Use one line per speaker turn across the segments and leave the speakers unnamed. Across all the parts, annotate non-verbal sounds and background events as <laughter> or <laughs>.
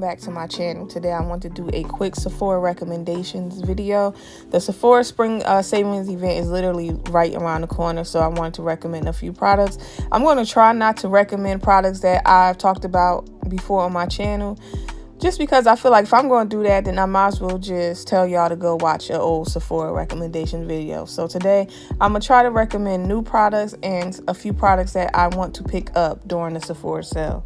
welcome back to my channel. Today I want to do a quick Sephora recommendations video. The Sephora Spring uh, Savings event is literally right around the corner, so I wanted to recommend a few products. I'm going to try not to recommend products that I've talked about before on my channel, just because I feel like if I'm going to do that, then I might as well just tell y'all to go watch an old Sephora recommendation video. So today I'm going to try to recommend new products and a few products that I want to pick up during the Sephora sale.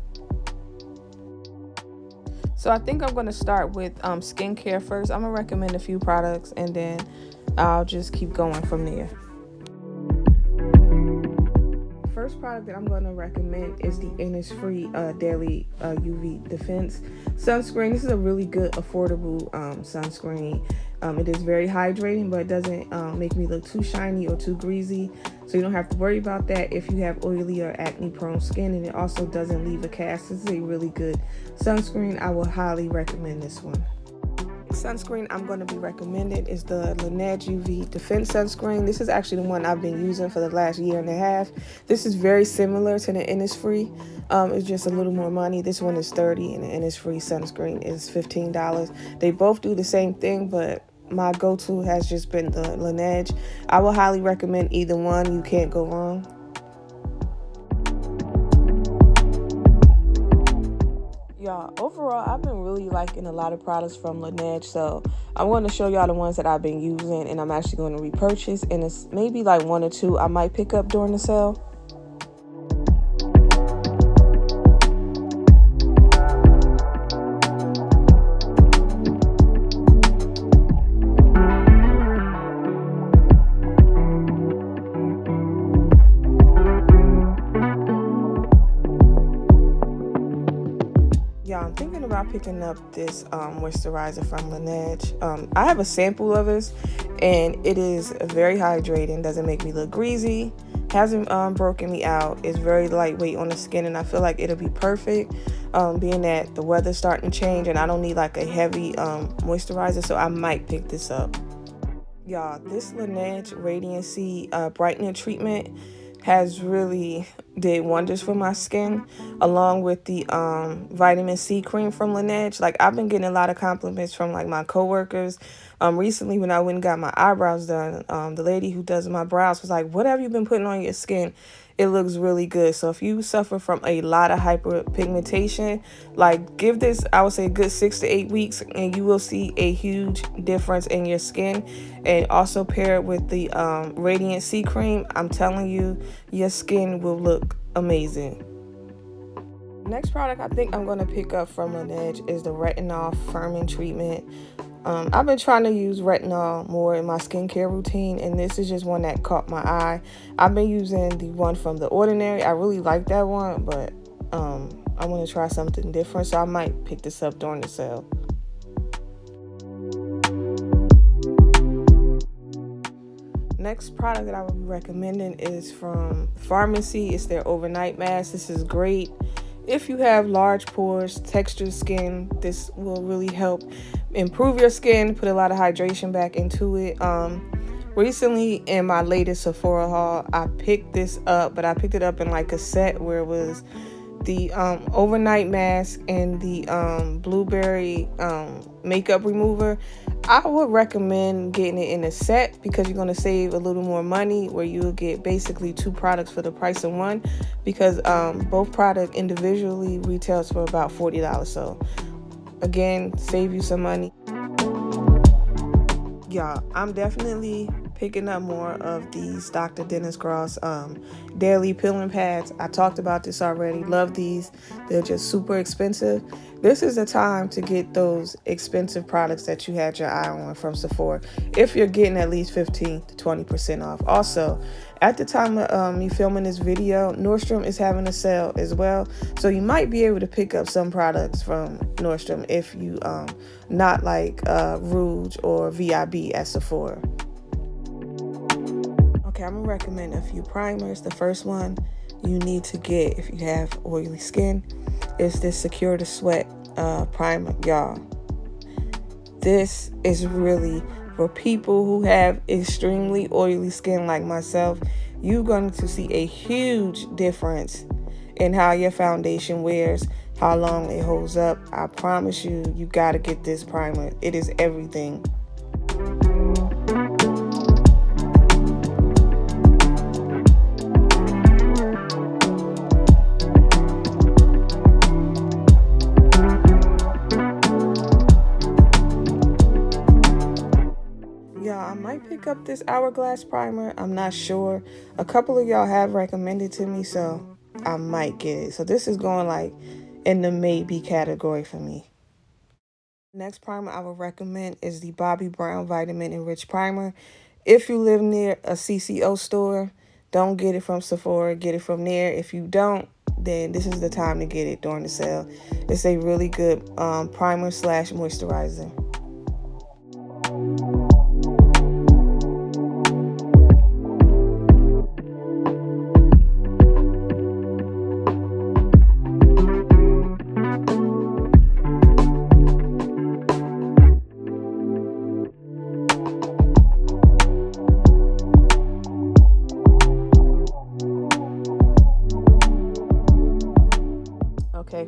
So I think I'm going to start with um, skincare first. I'm going to recommend a few products and then I'll just keep going from there. First product that I'm going to recommend is the Innisfree uh, Daily uh, UV Defense Sunscreen. This is a really good, affordable um, sunscreen. Um, it is very hydrating, but it doesn't um, make me look too shiny or too greasy. So you don't have to worry about that if you have oily or acne prone skin. And it also doesn't leave a cast. This is a really good sunscreen. I will highly recommend this one sunscreen I'm going to be recommending is the Laneige UV Defense Sunscreen. This is actually the one I've been using for the last year and a half. This is very similar to the Innisfree. Um, it's just a little more money. This one is 30 and the Innisfree sunscreen is $15. They both do the same thing, but my go-to has just been the Laneige. I will highly recommend either one. You can't go wrong. Y'all, overall, I've been really liking a lot of products from Laneige, so I'm going to show y'all the ones that I've been using and I'm actually going to repurchase, and it's maybe like one or two I might pick up during the sale. Yeah, I'm thinking about picking up this um, moisturizer from Laneige. Um, I have a sample of this, and it is very hydrating. Doesn't make me look greasy. Hasn't um, broken me out. It's very lightweight on the skin, and I feel like it'll be perfect. Um, being that the weather's starting to change, and I don't need like a heavy um, moisturizer, so I might pick this up. Y'all, this Laneige Radian-C uh, Brightening Treatment has really did wonders for my skin along with the um, vitamin C cream from Laneige. Like I've been getting a lot of compliments from like my coworkers. Um, recently when I went and got my eyebrows done, um, the lady who does my brows was like, what have you been putting on your skin? It looks really good. So if you suffer from a lot of hyperpigmentation, like give this, I would say, a good six to eight weeks, and you will see a huge difference in your skin. And also pair it with the um, Radian-C cream. I'm telling you, your skin will look amazing. Next product I think I'm going to pick up from Laneige is the Retinol Firming Treatment. Um, I've been trying to use retinol more in my skincare routine, and this is just one that caught my eye. I've been using the one from The Ordinary. I really like that one, but um, I want to try something different, so I might pick this up during the sale. Next product that I would be recommending is from Farmacy. It's their overnight mask. This is great. If you have large pores, textured skin, this will really help improve your skin, put a lot of hydration back into it. Um, recently in my latest Sephora haul, I picked this up, but I picked it up in like a set where it was the um, overnight mask and the um, blueberry um, makeup remover. I would recommend getting it in a set because you're going to save a little more money where you'll get basically two products for the price of one because um, both product individually retails for about $40. So again, save you some money. Y'all, I'm definitely picking up more of these Dr. Dennis Gross um, daily peeling pads. I talked about this already. Love these. They're just super expensive. This is the time to get those expensive products that you had your eye on from Sephora if you're getting at least 15 to 20% off. Also, at the time of um, me filming this video, Nordstrom is having a sale as well. So you might be able to pick up some products from Nordstrom if you um, not like uh, Rouge or VIB at Sephora. Okay, I'm gonna recommend a few primers. The first one you need to get if you have oily skin is this Secure the Sweat uh, primer, y'all. This is really for people who have extremely oily skin like myself. You're going to see a huge difference in how your foundation wears, how long it holds up. I promise you, you got to get this primer. It is everything. This Hourglass primer. I'm not sure. A couple of y'all have recommended to me, so I might get it. So this is going like in the maybe category for me. Next primer I would recommend is the Bobbi Brown Vitamin Enriched Primer. If you live near a CCO store, don't get it from Sephora. Get it from there. If you don't, then this is the time to get it during the sale. It's a really good um, primer slash moisturizer.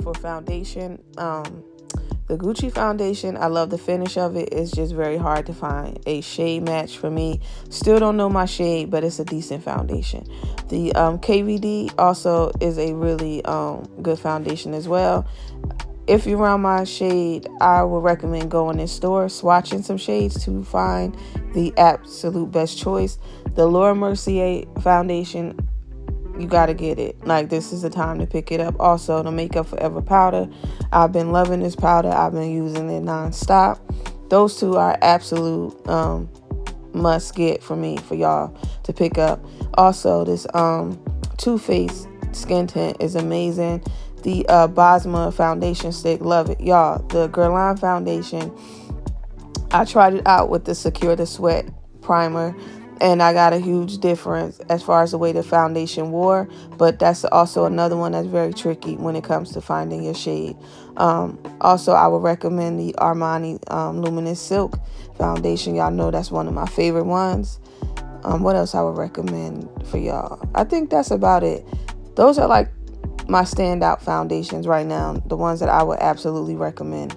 For foundation um the Gucci foundation, I love the finish of it. It's just very hard to find a shade match for me. Still don't know my shade, but it's a decent foundation. The um, KVD also is a really um, good foundation as well. If you're around my shade, I would recommend going in store, swatching some shades to find the absolute best choice. The Laura Mercier foundation you got to get it. Like, this is the time to pick it up. Also, the Makeup Forever powder. I've been loving this powder. I've been using it nonstop. Those two are absolute um, must get for me, for y'all to pick up. Also, this um, Too Faced skin tint is amazing. The uh, Bosma foundation stick, love it. Y'all, the Guerlain foundation, I tried it out with the Secure the Sweat primer and I got a huge difference as far as the way the foundation wore. But that's also another one that's very tricky when it comes to finding your shade. Um, also, I would recommend the Armani um, Luminous Silk foundation. Y'all know that's one of my favorite ones. Um, what else I would recommend for y'all? I think that's about it. Those are like my standout foundations right now, the ones that I would absolutely recommend.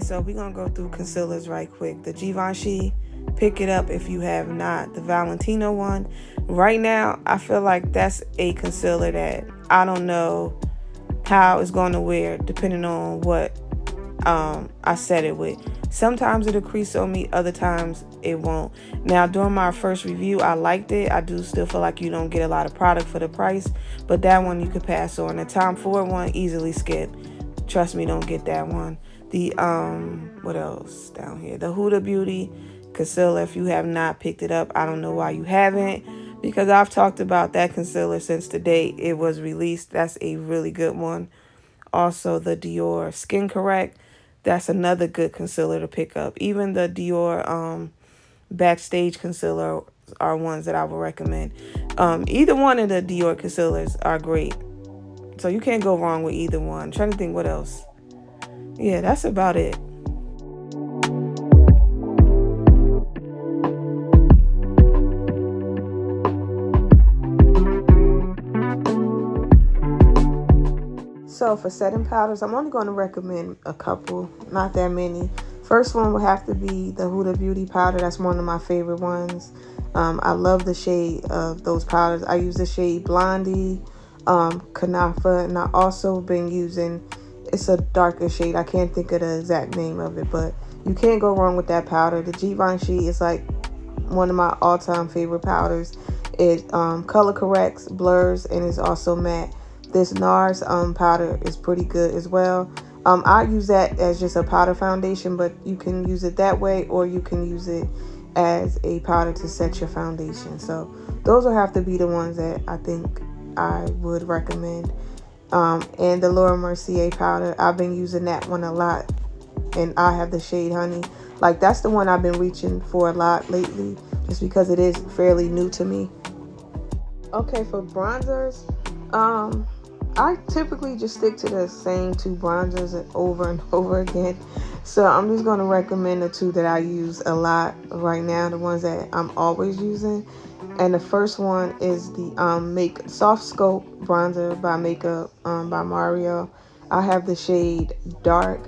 So we're gonna go through concealers right quick. The Givenchy, pick it up if you have not. The Valentino one, right now, I feel like that's a concealer that I don't know how it's going to wear depending on what um, I set it with. Sometimes it'll crease on me, other times it won't. Now, during my first review, I liked it. I do still feel like you don't get a lot of product for the price, but that one you could pass on. The Tom Ford one, easily skip. Trust me, don't get that one the um what else down here? The huda beauty concealer if you have not picked it up i don't know why you haven't because i've talked about that concealer since the day it was released. That's a really good one. Also the dior skin correct that's another good concealer to pick up. Even the dior um backstage concealer are ones that i would recommend. Um either one of the dior concealers are great. So you can't go wrong with either one. I'm trying to think what else yeah, that's about it. So for setting powders, I'm only going to recommend a couple, not that many. First one would have to be the Huda Beauty powder. That's one of my favorite ones. Um, I love the shade of those powders. I use the shade Blondie, um, Kunafa, and I also been using it's a darker shade. I can't think of the exact name of it, but you can't go wrong with that powder. The Givenchy is like one of my all-time favorite powders. It um, color corrects, blurs, and is also matte. This NARS um, powder is pretty good as well. Um, I use that as just a powder foundation, but you can use it that way or you can use it as a powder to set your foundation. So those will have to be the ones that I think I would recommend um, and the Laura Mercier powder. I've been using that one a lot, and I have the shade Honey. Like that's the one I've been reaching for a lot lately, just because it is fairly new to me. Okay, for bronzers, um, I typically just stick to the same two bronzers over and <laughs> over again. So I'm just going to recommend the two that I use a lot right now, the ones that I'm always using. And the first one is the um, Make SoftSculpt Bronzer by Makeup um, by Mario. I have the shade Dark.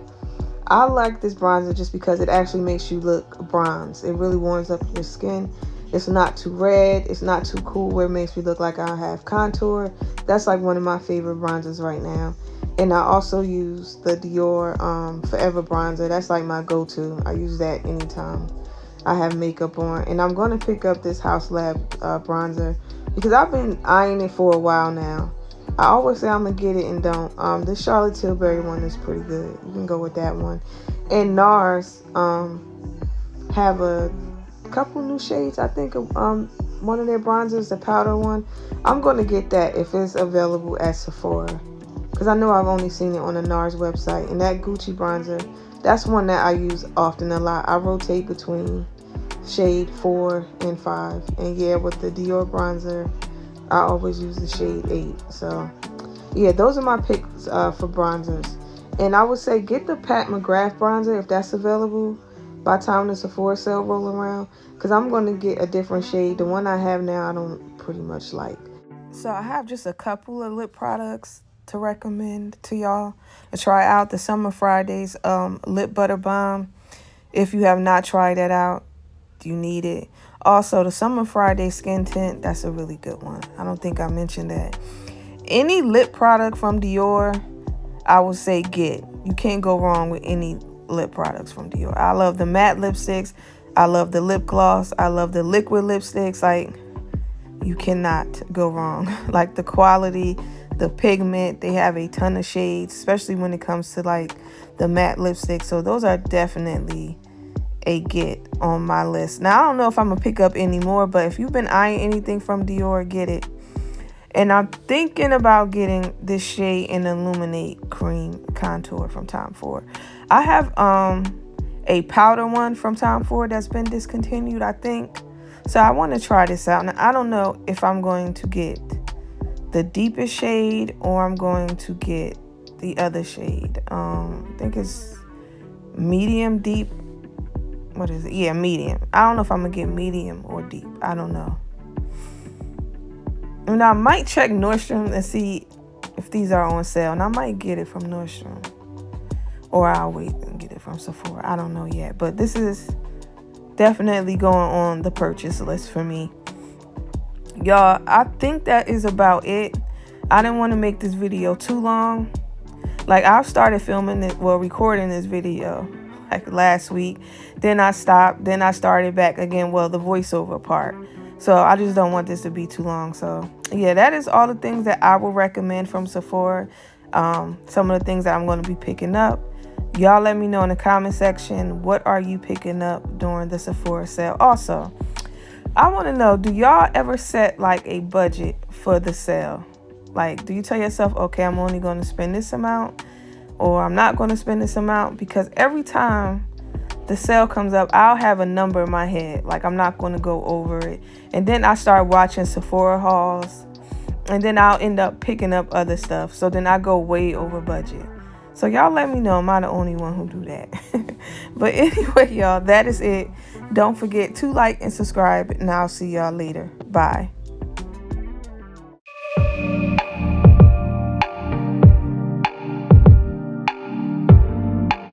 I like this bronzer just because it actually makes you look bronze. It really warms up your skin. It's not too red. It's not too cool where it makes me look like I have contour. That's like one of my favorite bronzers right now. And I also use the Dior um, Forever Bronzer. That's like my go-to. I use that anytime I have makeup on. And I'm going to pick up this Haus Lab uh, bronzer because I've been eyeing it for a while now. I always say I'm going to get it and don't. Um, this Charlotte Tilbury one is pretty good. You can go with that one. And NARS um, have a couple new shades. I think um, one of their bronzers, the powder one. I'm going to get that if it's available at Sephora. Because I know I've only seen it on the NARS website. And that Gucci bronzer, that's one that I use often a lot. I rotate between shade 4 and 5. And yeah, with the Dior bronzer, I always use the shade 8. So yeah, those are my picks uh, for bronzers. And I would say get the Pat McGrath bronzer if that's available by time the Sephora sale roll around because I'm going to get a different shade. The one I have now I don't pretty much like. So I have just a couple of lip products to recommend to y'all to try out the Summer Fridays um, Lip Butter Balm. If you have not tried that out, you need it. Also, the Summer Friday Skin Tint, that's a really good one. I don't think I mentioned that. Any lip product from Dior, I would say get. You can't go wrong with any lip products from Dior. I love the matte lipsticks. I love the lip gloss. I love the liquid lipsticks. Like, you cannot go wrong. <laughs> like, the quality, the pigment, they have a ton of shades, especially when it comes to, like, the matte lipstick. So, those are definitely a get on my list. Now, I don't know if I'm going to pick up any more, but if you've been eyeing anything from Dior, get it. And I'm thinking about getting this shade and Illuminate Cream Contour from Tom Ford. I have um a powder one from Tom Ford that's been discontinued, I think. So I want to try this out. Now, I don't know if I'm going to get the deepest shade or I'm going to get the other shade. Um, I think it's medium deep. What is it? Yeah, medium. I don't know if I'm to get medium or deep. I don't know. And I might check Nordstrom and see if these are on sale. And I might get it from Nordstrom. Or I'll wait and get it from Sephora. I don't know yet. But this is definitely going on the purchase list for me. Y'all, I think that is about it. I didn't want to make this video too long. Like, I've started filming it, well, recording this video like last week. Then I stopped. Then I started back again. Well, the voiceover part. So I just don't want this to be too long. So yeah, that is all the things that I would recommend from Sephora. Um, some of the things that I'm going to be picking up. Y'all let me know in the comment section what are you picking up during the Sephora sale. Also, I want to know, do y'all ever set like a budget for the sale? Like, do you tell yourself, okay, I'm only going to spend this amount or I'm not going to spend this amount? Because every time the sale comes up, I'll have a number in my head. Like I'm not going to go over it. And then I start watching Sephora hauls. And then I'll end up picking up other stuff. So then I go way over budget. So y'all let me know. Am I the only one who do that? <laughs> but anyway, <laughs> y'all, that is it. Don't forget to like and subscribe. And I'll see y'all later. Bye.